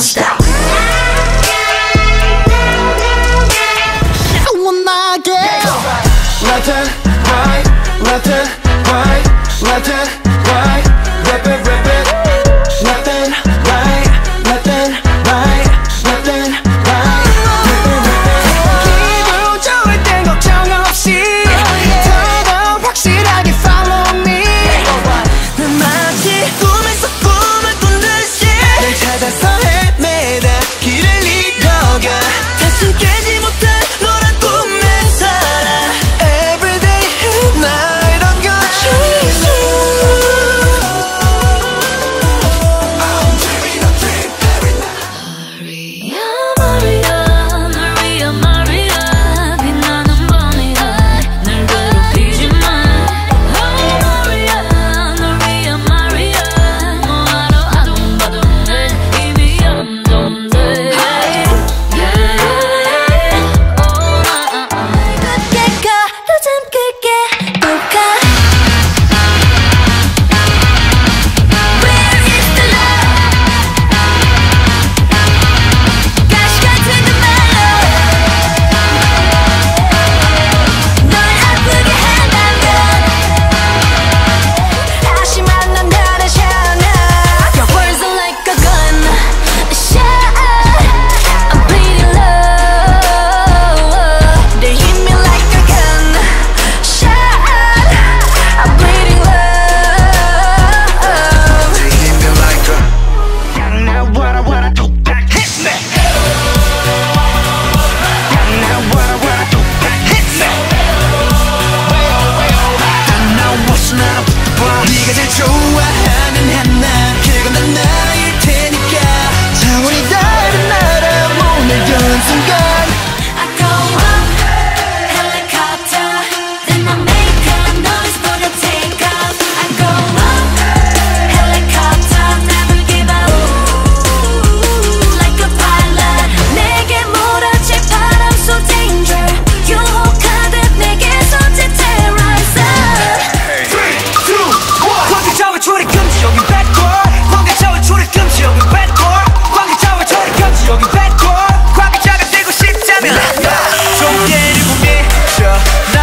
don't stop. I will not get Let her right, Let her right, Let her. Yeah.